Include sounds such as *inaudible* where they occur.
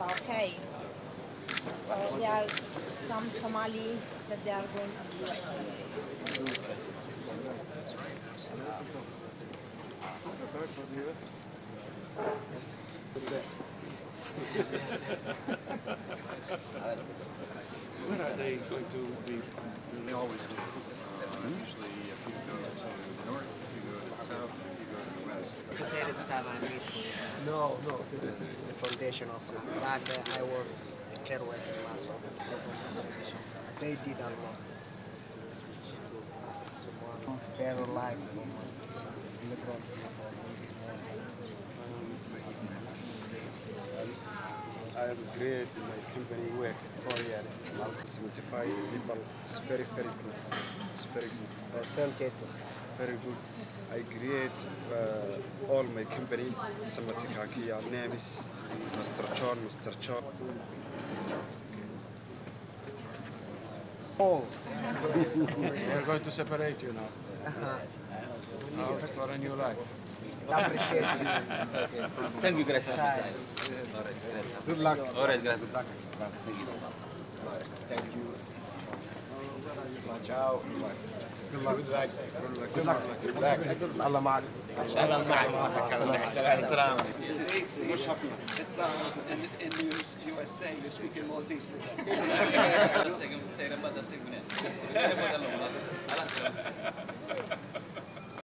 Okay. So there are some Somali that they are going to the US. When are they going to be? They always do. Usually, if you go to the north, if you go to the south, if you go to the west. Mercedes Taiwanese No, no. the foundation of last year uh, I was a care worker last year. They did a lot. Better life for my immigrant I am great in my company work four years. 75 people. It's very, very good. It's very good. people. Same Keto. Very good. I create uh, all my company. Samatikaki, name is Mr. John, Mr. John. Oh, We're going to separate you now. Out for a new life. *laughs* Thank you, gracias. Time. Good luck. Alright, gracias. Ciao. Good luck. Good luck. Good luck. Good luck. Allah معك. It's uh, in, in the USA, you speak in Maltese. Säger säger bara det signet.